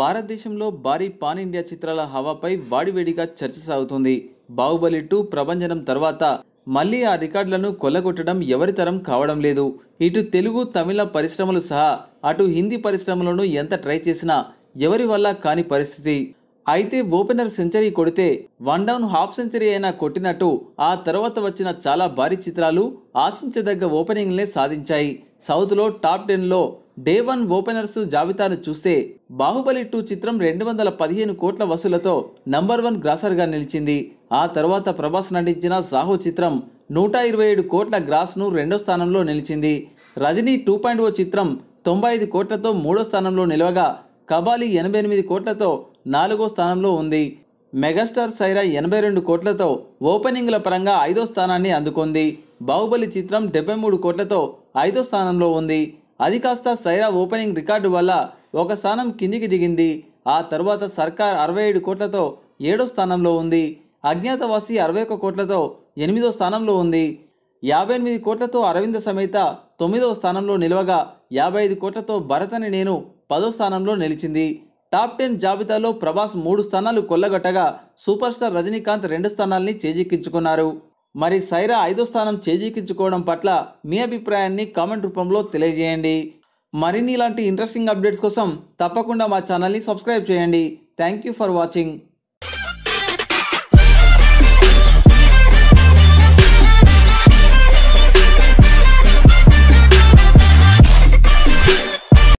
భారతదేశంలో భారీ pan India చిత్రాల హవాపై వాడివేడిగా చర్చ సాగుతుంది. బాహుబలి టూ ప్రభంజనం తర్వాత మళ్ళీ ఆ రికార్డులను కొల్లగొట్టడం ఎవరి తరం కావడం లేదు. ఇటు తెలుగు తమిళ పరిశ్రమలు సహా అటు హిందీ పరిశ్రమలను ఎంత ట్రై చేసినా ఎవరి వల్ల కాని పరిస్థితి. అయితే ఓపెనర్ సెంచరీ కొడితే వన్ డౌన్ హాఫ్ సెంచరీ అయినా కొట్టినట్టు ఆ తర్వాత వచ్చిన చాలా భారీ చిత్రాలు ఆశించదగ్గ ఓపెనింగ్లే సాధించాయి. సౌత్లో టాప్ టెన్లో డే వన్ ఓపెనర్స్ జాబితాను చూస్తే బాహుబలి టూ చిత్రం రెండు వందల పదిహేను కోట్ల వసూలతో నంబర్ వన్ గ్రాసర్గా నిలిచింది. ఆ తర్వాత ప్రభాస్ నటించిన సాహో చిత్రం నూట ఇరవై ఏడు కోట్ల గ్రాస్ను రెండో స్థానంలో నిలిచింది. రజనీ టూ పాయింట్ ఓ చిత్రం తొంభై ఐదు కోట్లతో మూడో స్థానంలో నిలవగా కబాలి ఎనభై ఎనిమిది కోట్లతో నాలుగో స్థానంలో ఉంది. మెగాస్టార్ సైరా ఎనభై రెండు కోట్లతో ఓపెనింగ్ల పరంగా ఐదో స్థానాన్ని అందుకుంది. బాహుబలి చిత్రం డెబ్బై మూడు కోట్లతో ఐదో స్థానంలో ఉంది. అది కాస్త సైరా ఓపెనింగ్ రికార్డు వల్ల ఒక స్థానం కిందికి దిగింది. ఆ తర్వాత సర్కార్ అరవై ఏడు కోట్లతో ఏడో స్థానంలో ఉంది. అజ్ఞాతవాసి అరవై ఒక్క కోట్లతో ఎనిమిదో స్థానంలో ఉంది. యాభై ఎనిమిది కోట్లతో అరవింద సమేత తొమ్మిదవ స్థానంలో నిలవగా యాభై ఐదు కోట్లతో భరతని నేను పదో స్థానంలో నిలిచింది. టాప్ టెన్ జాబితాలో ప్రభాస్ మూడు స్థానాలు కొల్లగొట్టగా సూపర్ స్టార్ రజనీకాంత్ రెండు స్థానాల్ని చేజిక్కించుకున్నారు. మరి సైరా ఐదో స్థానం చేజీకించుకోవడం పట్ల మీ అభిప్రాయాన్ని కామెంట్ రూపంలో తెలియజేయండి. మరిన్ని ఇలాంటి ఇంట్రెస్టింగ్ అప్డేట్స్ కోసం తప్పకుండా మా ఛానల్ని సబ్స్క్రైబ్ చేయండి. Thank you for watching